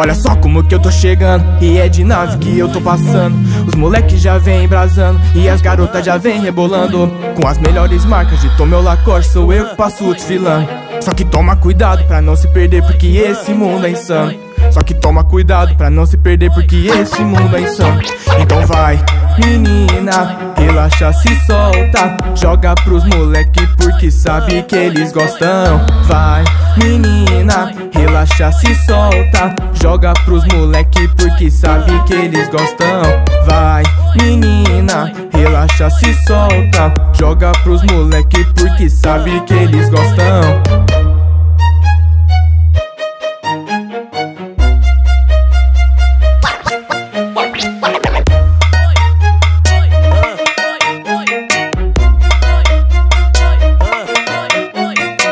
Olha só como que eu tô chegando E é de nave que eu tô passando. Os moleques já vem embrasando E as garotas já vem rebolando. Com as melhores marcas de Tomeu Lacoste Sou eu que passo desfilando. Só que toma cuidado pra não se perder Porque esse mundo é insano. Só que toma cuidado pra não se perder Porque esse mundo é insano. Então vai, menina Relaxa, se solta. Joga pros moleque porque sabe que eles gostam. Vai, menina Relaxa, se solta. Joga pros moleque porque sabe que eles gostam. Vai, menina Relaxa, se solta. Joga pros moleque porque sabe que eles gostam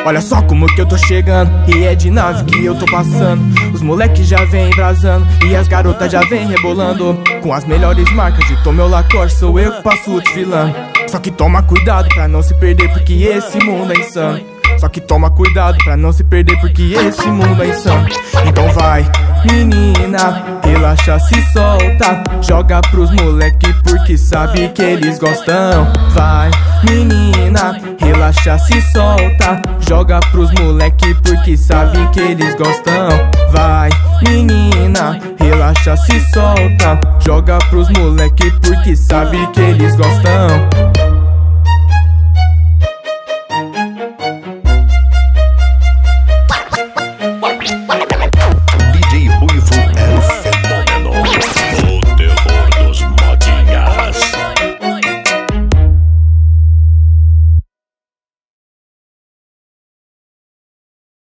Olha só como que eu tô chegando E é de nave que eu tô passando. Os moleques já vem embrasando E as garotas já vem rebolando. Com as melhores marcas de Tomeu Lacoste Sou eu que passo desfilando Só que toma cuidado pra não se perder Porque esse mundo é insano. Só que toma cuidado pra não se perder Porque esse mundo é insano. Então vai, menina Relaxa, se solta Joga pros moleque porque sabe que eles gostam. Vai, menina Relaxa, se solta Joga pros moleque porque sabe que eles gostam. Vai, menina Relaxa, se solta Joga pros moleque porque sabe que eles gostam